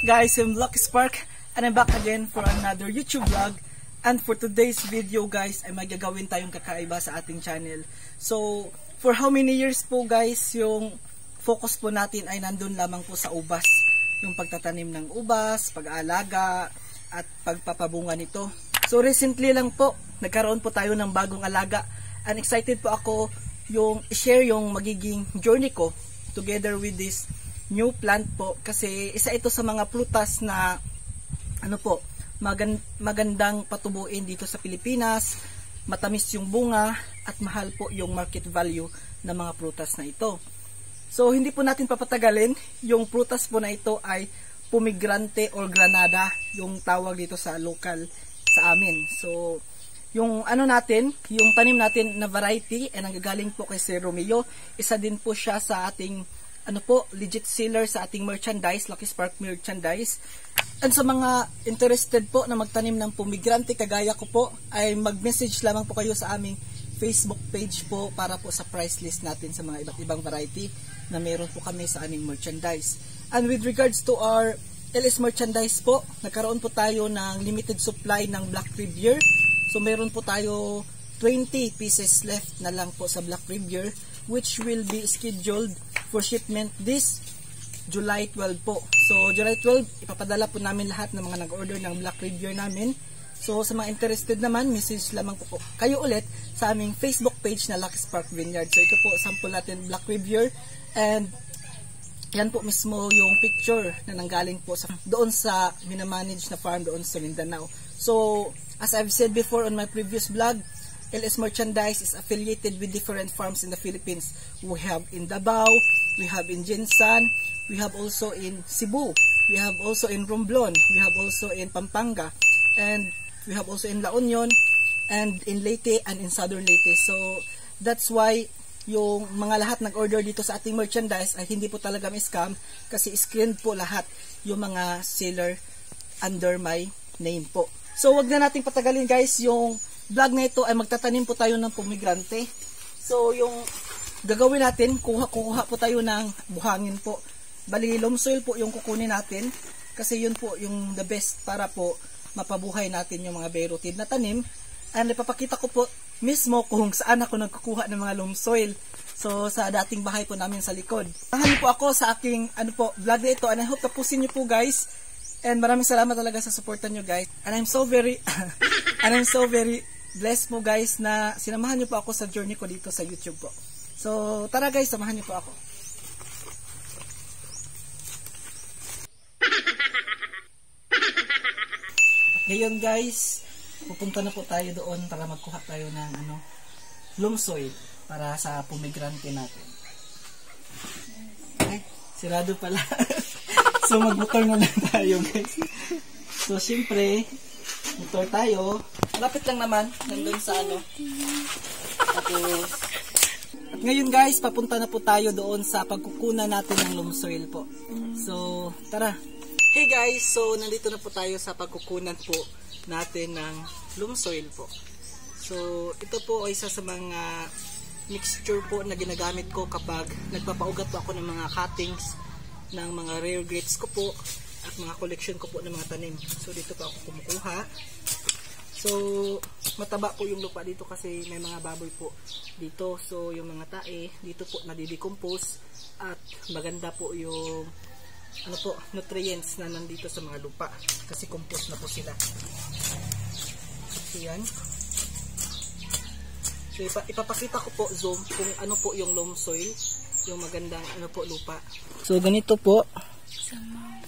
Up guys, I'm Lucky Spark and I'm back again for another YouTube vlog and for today's video guys ay magagawin tayong kakaiba sa ating channel. So, for how many years po guys yung focus po natin ay nandun lamang po sa ubas. Yung pagtatanim ng ubas, pag-aalaga at pagpapabunga nito. So recently lang po, nagkaroon po tayo ng bagong alaga and excited po ako yung share yung magiging journey ko together with this new plant po. Kasi isa ito sa mga prutas na ano po magan magandang patubuin dito sa Pilipinas. Matamis yung bunga at mahal po yung market value ng mga prutas na ito. So hindi po natin papatagalin. Yung prutas po na ito ay pomigrante or granada yung tawag dito sa local sa amin. So yung ano natin, yung tanim natin na variety ay nanggagaling po kay Sir Romeo. Isa din po siya sa ating ano po, legit seller sa ating merchandise, Lucky Spark merchandise. And sa mga interested po na magtanim ng pumigrante kagaya ko po, ay mag-message lamang po kayo sa aming Facebook page po para po sa price list natin sa mga iba't ibang variety na meron po kami sa aming merchandise. And with regards to our LS merchandise po, nagkaroon po tayo ng limited supply ng Black Rivier So meron po tayo 20 pieces left na lang po sa Black Rivier which will be scheduled for shipment this July 12 po. So July 12 ipapadala po namin lahat ng mga nag-order ng Black Rivier namin. So sa mga interested naman, message lamang po, kayo ulit sa aming Facebook page na Lucky Spark Vineyard. So ito po sample natin Black Rivier and yan po mismo yung picture na nanggaling po sa doon sa minamanage na farm doon sa Mindanao. So As I've said before on my previous vlog, LS Merchandise is affiliated with different farms in the Philippines. We have in Davao, we have in Jinsan, we have also in Cebu, we have also in Romblon, we have also in Pampanga, and we have also in La Union, and in Leyte, and in Southern Leyte. So, that's why yung mga lahat nag-order dito sa ating merchandise ay hindi po talaga may scam kasi screened po lahat yung mga seller under my name po. So, wag na nating patagalin guys, yung vlog na ito ay magtatanim po tayo ng pumigrante. So, yung gagawin natin, kuha-kuha po tayo ng buhangin po. Bali, loam soil po yung kukunin natin. Kasi yun po yung the best para po mapabuhay natin yung mga berotid na tanim. And ipapakita ko po mismo kung saan ako nagkukuha ng mga loam soil. So, sa dating bahay po namin sa likod. Samahan po ako sa aking ano po, vlog na ito. And I hope tapusin niyo po guys And maraming salamat talaga sa suporta nyo guys. And I'm so very, and I'm so very blessed mo guys na sinamahan nyo po ako sa journey ko dito sa YouTube po. So tara guys, samahan nyo po ako. Ngayon guys, pupunta na po tayo doon para magkuha tayo ng ano, soil para sa pumigrante natin. Ay, sirado pala. So, magmotor na lang tayo, guys. So, siyempre, motor tayo. Lapit lang naman, nandun sa ano. Tapos, ngayon guys, papunta na po tayo doon sa pagkukunan natin ng loam soil po. So, tara. Hey guys, so nandito na po tayo sa pagkukunan po natin ng loam soil po. So, ito po ay isa sa mga mixture po na ginagamit ko kapag nagpapaugat po ako ng mga cuttings ng mga rare grapes ko po at mga collection ko po ng mga tanim. So dito po ako kumukuha. So mataba po yung lupa dito kasi may mga baboy po dito. So yung mga tae dito po nadidecompose at maganda po yung ano po, nutrients na nandito sa mga lupa kasi compost na po sila. So yan. So ipapakita ko po zoom kung ano po yung loam soil yung magandang ano po lupa. So ganito po.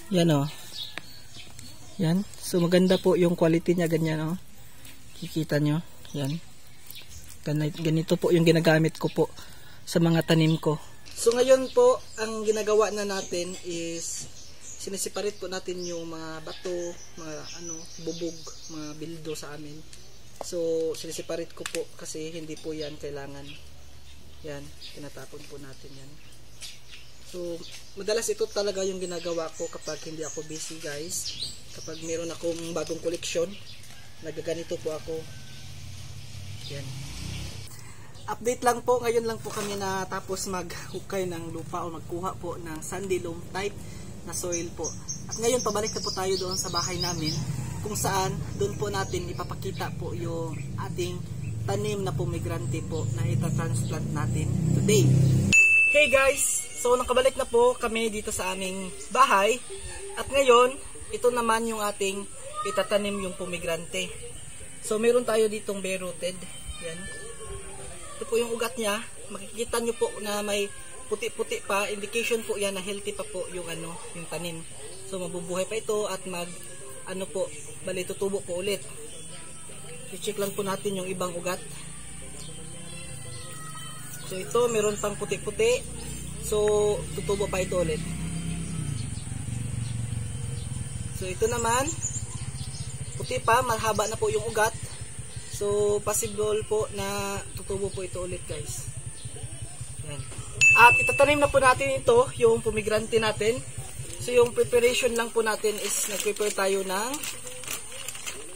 Yan oh. Yan. So maganda po yung quality niya ganyan oh. Kikita nyo. Yan. Ganito po yung ginagamit ko po sa mga tanim ko. So ngayon po, ang ginagawa na natin is sinisiparate po natin yung mga bato, mga ano, bubog, mga bildo sa amin. So sinisiparate ko po kasi hindi po yan kailangan yan, tinatapon po natin yan. So, madalas ito talaga yung ginagawa ko kapag hindi ako busy guys. Kapag meron akong bagong koleksyon, nagaganito po ako. Yan. Update lang po, ngayon lang po kami natapos maghukay ng lupa o magkuha po ng sandy loam type na soil po. At ngayon pabalik na po tayo doon sa bahay namin kung saan doon po natin ipapakita po yung ating tanim na pomegrante po na ita-transplant natin today. Hey guys! So nakabalik na po kami dito sa aming bahay at ngayon ito naman yung ating itatanim yung pomegrante. So meron tayo ditong bare rooted. Yan. Ito po yung ugat niya. Makikita nyo po na may puti-puti pa. Indication po yan na healthy pa po yung ano, yung tanim. So mabubuhay pa ito at mag ano po, bali tutubo po ulit. I-check lang po natin yung ibang ugat. So ito meron pang puti-puti. So tutubo pa ito ulit. So ito naman puti pa, mahaba na po yung ugat. So possible po na tutubo po ito ulit guys. Yan. At itatanim na po natin ito, yung pomegrante natin. So yung preparation lang po natin is nag-prepare tayo ng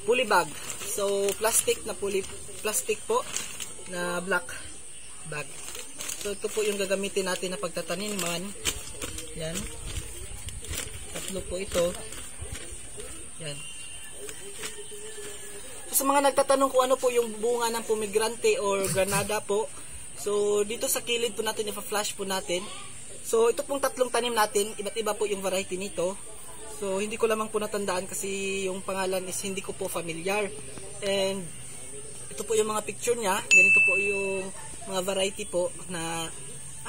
pulley bag. So plastic na pulley, plastic po na black bag. So ito po yung gagamitin natin na pagtataniman. Yan. Tatlo po ito. Yan. Sa mga nagtatanong kung ano po yung bunga ng pomegrante or granada po, so dito sa kilid po natin, ipa-flash po natin. So ito pong tatlong tanim natin, iba't iba po yung variety nito. So hindi ko lamang po natandaan kasi yung pangalan is hindi ko po familiar. And ito po yung mga picture niya, ganito po yung mga variety po na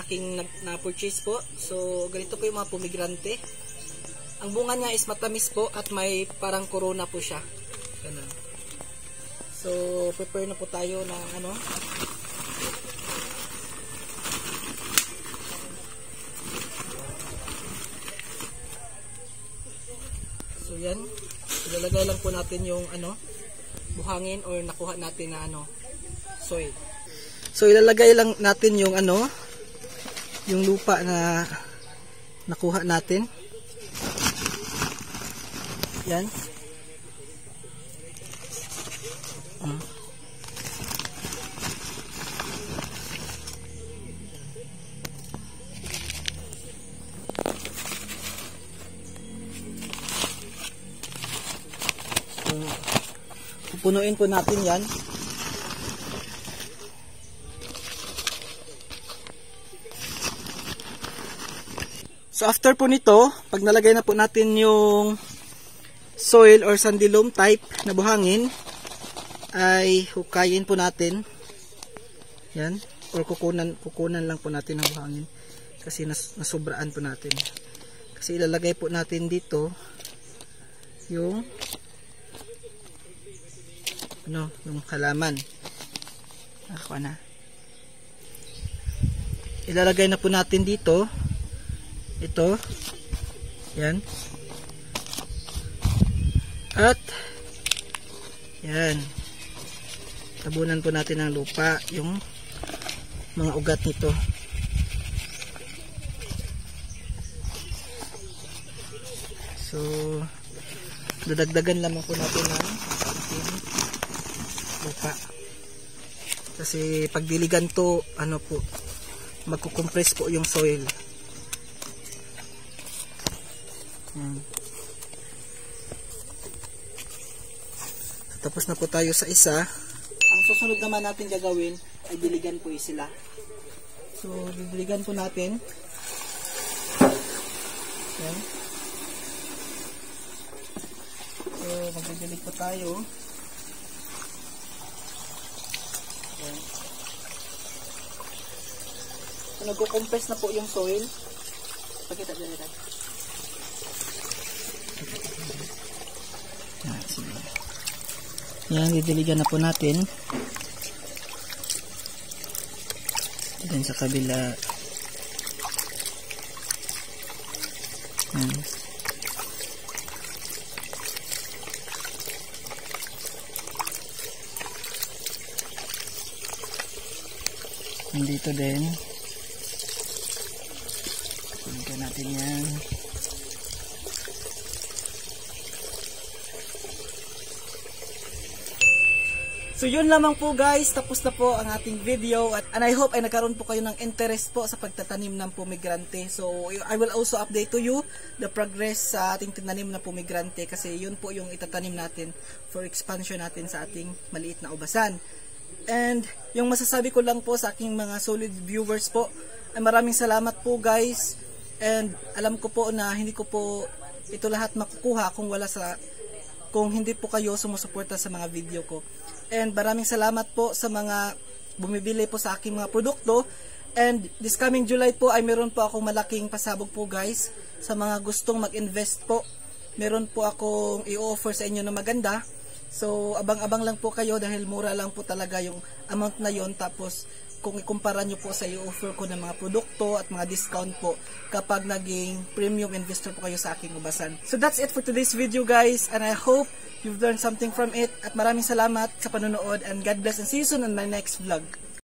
aking na-purchase po. So ganito po yung mga pomegrante. Ang bunga niya is matamis po at may parang corona po siya. Ganun. So, prepare na po tayo ng ano. So, yan. Ilalagay lang po natin yung ano, buhangin or nakuha natin na ano, soil. So, ilalagay lang natin yung ano, yung lupa na nakuha natin. Yan. Hmm. So, pupunuin po natin yan. So after po nito, pag nalagay na po natin yung soil or sandilom type na buhangin, ay hukayin po natin. Yan. Or kukunan, kukunan lang po natin ng buhangin. Kasi nas, nasubraan po natin. Kasi ilalagay po natin dito yung ano, yung halaman. Nakakuha na. Ilalagay na po natin dito ito. Yan. At yan. Tabunan po natin ng lupa yung mga ugat nito. So, dadagdagan lamang po natin ng lupa. Kasi pag diligan to, ano po, magkukompress po yung soil. Yan. Tapos na po tayo sa isa. Susunod naman natin gagawin ay diligan po sila. So, didiligan po natin. Yan. So, magdidilig po tayo. Yan. So, nagko-compress na po yung soil. Pakita dyan sige. Yan, didiligan na po natin. Then sa kabila. Yan. Nandito din. Diligan natin yan. So yun lamang po guys, tapos na po ang ating video at and I hope ay nagkaroon po kayo ng interest po sa pagtatanim ng pomegrante. So I will also update to you the progress sa ating tinanim na pomegrante kasi yun po yung itatanim natin for expansion natin sa ating maliit na ubasan. And yung masasabi ko lang po sa aking mga solid viewers po, ay maraming salamat po guys. And alam ko po na hindi ko po ito lahat makukuha kung wala sa kung hindi po kayo sumusuporta sa mga video ko. And maraming salamat po sa mga bumibili po sa aking mga produkto. And this coming July po ay meron po akong malaking pasabog po guys sa mga gustong mag-invest po. Meron po akong i-offer sa inyo na maganda. So abang-abang lang po kayo dahil mura lang po talaga yung amount na yon tapos kung ikumpara nyo po sa i-offer ko ng mga produkto at mga discount po kapag naging premium investor po kayo sa aking ubasan. So that's it for today's video guys and I hope you've learned something from it at maraming salamat sa panonood and God bless and see you soon on my next vlog.